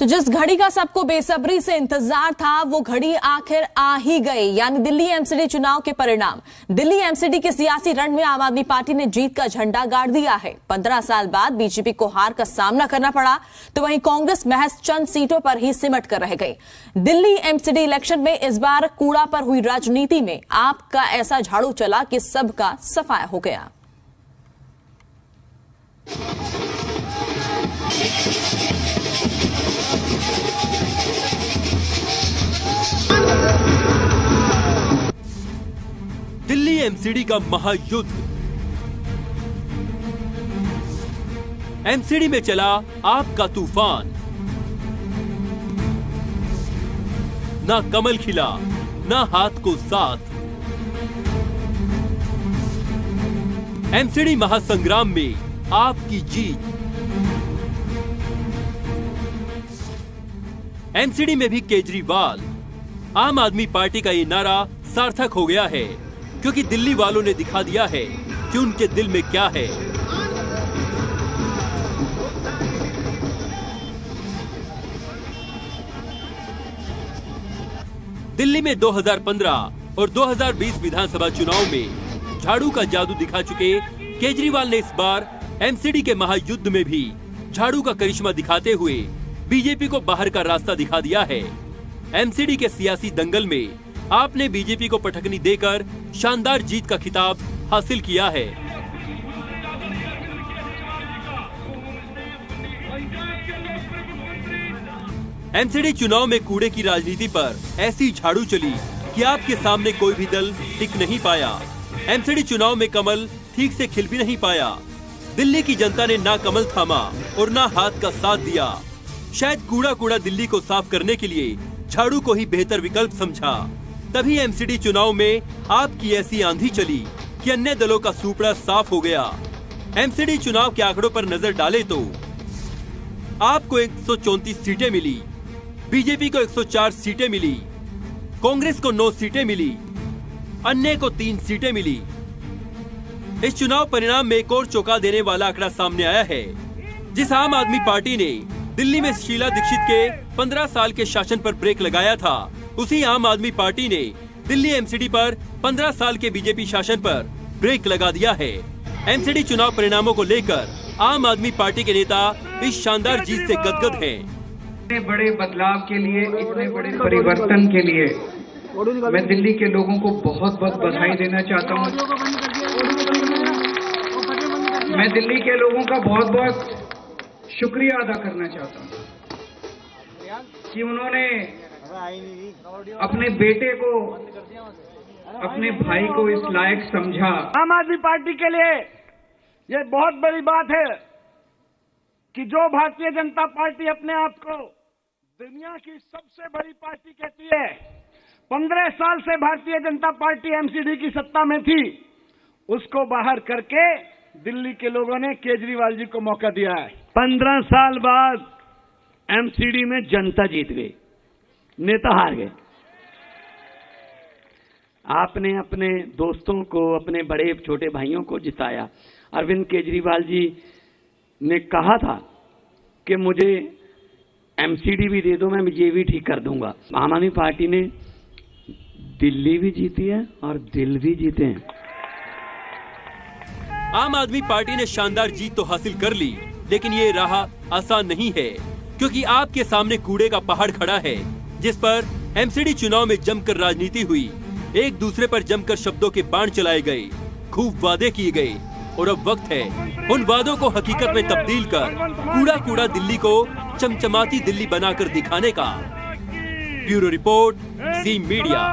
तो जिस घड़ी का सबको बेसब्री से इंतज़ार था, वो घड़ी आखिर आ ही गई। यानी दिल्ली एमसीडी चुनाव के परिणाम। दिल्ली एमसीडी के सियासी रण में आम आदमी पार्टी ने जीत का झंडा गाड़ दिया है। पंद्रह साल बाद बीजेपी को हार का सामना करना पड़ा तो वहीं कांग्रेस महज चंद सीटों पर ही सिमट कर रह गई। दिल्ली एमसीडी इलेक्शन में इस बार कूड़ा पर हुई राजनीति में आपका ऐसा झाड़ू चला कि सबका सफाया हो गया। एमसीडी का महायुद्ध। एमसीडी में चला आपका तूफ़ान। ना कमल खिला, ना हाथ को साथ। एमसीडी महासंग्राम में आपकी जीत। एमसीडी में भी केजरीवाल। आम आदमी पार्टी का ये नारा सार्थक हो गया है। क्योंकि दिल्ली वालों ने दिखा दिया है कि उनके दिल में क्या है। दिल्ली में 2015 और 2020 विधानसभा चुनाव में झाड़ू का जादू दिखा चुके केजरीवाल ने इस बार एमसीडी के महायुद्ध में भी झाड़ू का करिश्मा दिखाते हुए बीजेपी को बाहर का रास्ता दिखा दिया है। एमसीडी के सियासी दंगल में आपने बीजेपी को पटकनी देकर शानदार जीत का खिताब हासिल किया है। एमसीडी चुनाव में कूड़े की राजनीति पर ऐसी झाड़ू चली कि आपके सामने कोई भी दल टिक नहीं पाया। एमसीडी चुनाव में कमल ठीक से खिल भी नहीं पाया। दिल्ली की जनता ने ना कमल थामा और ना हाथ का साथ दिया। शायद कूड़ा कूड़ा दिल्ली को साफ़ करने के लिए झाड़ू को ही बेहतर विकल्प समझा। तभी एमसीडी चुनाव में आपकी ऐसी आंधी चली कि अन्य दलों का सुपड़ा साफ़ हो गया। एमसीडी चुनाव के आंकड़ों पर नज़र डाले तो आपको एक सीटें मिली बीजेपी को 104 सीटें मिली, कांग्रेस को 9 सीटें मिली, अन्य को तीन सीटें मिली। इस चुनाव परिणाम में एक और चौंका देने वाला आंकड़ा सामने आया है, जिस आम आदमी पार्टी ने दिल्ली में शीला दीक्षित के 15 साल के शासन पर ब्रेक लगाया था। उसी आम आदमी पार्टी ने दिल्ली एमसीडी पर 15 साल के बीजेपी शासन पर ब्रेक लगा दिया है। एमसीडी चुनाव परिणामों को लेकर आम आदमी पार्टी के नेता इस शानदार जीत से गदगद हैं। इतने बड़े बदलाव के लिए, इतने बड़े परिवर्तन के लिए मैं दिल्ली के लोगों को बहुत बहुत बधाई देना चाहता हूँ। मैं दिल्ली के लोगों का बहुत बहुत शुक्रिया अदा करना चाहता हूँ। कि उन्होंने अपने बेटे को, अपने भाई को इस लायक समझा। आम आदमी पार्टी के लिए ये बहुत बड़ी बात है कि जो भारतीय जनता पार्टी अपने आप को दुनिया की सबसे बड़ी पार्टी कहती है। पंद्रह साल से भारतीय जनता पार्टी एमसीडी की सत्ता में थी। उसको बाहर करके दिल्ली के लोगों ने केजरीवाल जी को मौका दिया है। पंद्रह साल बाद एमसीडी में जनता जीत गई। नेता हार गए। आपने अपने दोस्तों को, अपने बड़े छोटे भाइयों को जिताया। अरविंद केजरीवाल जी ने कहा था कि मुझे एमसीडी भी दे दो, मैं ये भी ठीक कर दूँगा। आम आदमी पार्टी ने दिल्ली भी जीती है और दिल भी जीते हैं। आम आदमी पार्टी ने शानदार जीत तो हासिल कर ली, लेकिन ये राह आसान नहीं है। क्योंकि आपके सामने कूड़े का पहाड़ खड़ा है, जिस पर एमसीडी चुनाव में जमकर राजनीति हुई। एक दूसरे पर जमकर शब्दों के बाण चलाए गए, खूब वादे किए गए, और अब वक्त है उन वादों को हकीकत में तब्दील कर कूड़ा कूड़ा दिल्ली को चमचमाती दिल्ली बनाकर दिखाने का। Bureau report, C media.